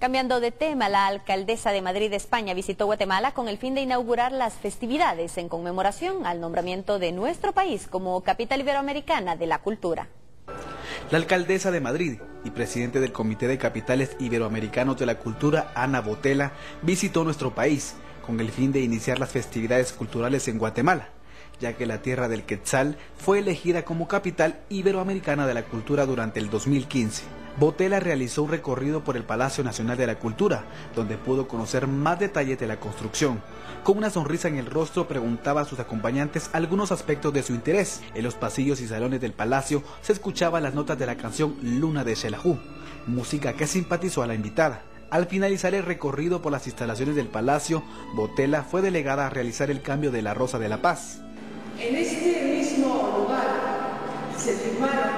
Cambiando de tema, la alcaldesa de Madrid, España, visitó Guatemala con el fin de inaugurar las festividades en conmemoración al nombramiento de nuestro país como capital iberoamericana de la cultura. La alcaldesa de Madrid y presidente del Comité de Capitales Iberoamericanos de la Cultura, Ana Botela, visitó nuestro país con el fin de iniciar las festividades culturales en Guatemala ya que la tierra del Quetzal fue elegida como capital iberoamericana de la cultura durante el 2015. Botela realizó un recorrido por el Palacio Nacional de la Cultura, donde pudo conocer más detalles de la construcción. Con una sonrisa en el rostro preguntaba a sus acompañantes algunos aspectos de su interés. En los pasillos y salones del palacio se escuchaban las notas de la canción Luna de Xelajú, música que simpatizó a la invitada. Al finalizar el recorrido por las instalaciones del palacio, Botela fue delegada a realizar el cambio de la Rosa de la Paz. En este mismo lugar se firmaron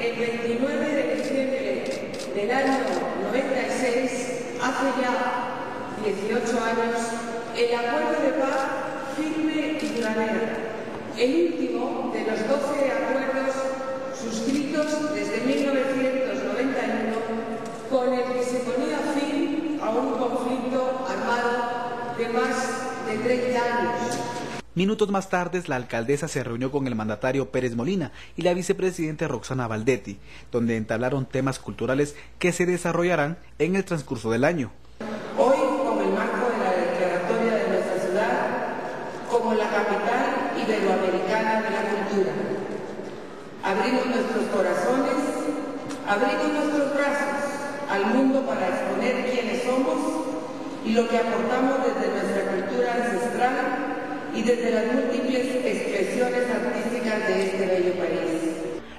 el 29 de del año 96, hace ya 18 años, el acuerdo de paz firme y duradero, el último de los 12 acuerdos suscritos desde 1991 con el que se ponía fin a un conflicto armado de más de 30 años. Minutos más tarde, la alcaldesa se reunió con el mandatario Pérez Molina y la vicepresidenta Roxana Valdetti, donde entablaron temas culturales que se desarrollarán en el transcurso del año. Hoy, con el marco de la declaratoria de nuestra ciudad como la capital iberoamericana de la cultura, abrimos nuestros corazones, abrimos nuestros brazos al mundo para exponer quiénes somos y lo que aportamos desde y desde las múltiples expresiones artísticas de este bello país.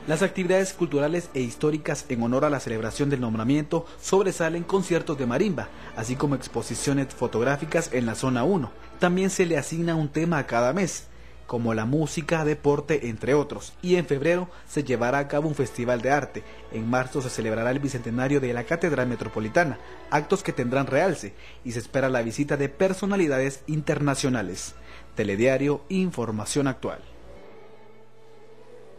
Las actividades culturales e históricas en honor a la celebración del nombramiento sobresalen conciertos de marimba, así como exposiciones fotográficas en la zona 1. También se le asigna un tema a cada mes, como la música, deporte, entre otros. Y en febrero se llevará a cabo un festival de arte. En marzo se celebrará el bicentenario de la Catedral Metropolitana, actos que tendrán realce, y se espera la visita de personalidades internacionales. Telediario Información Actual.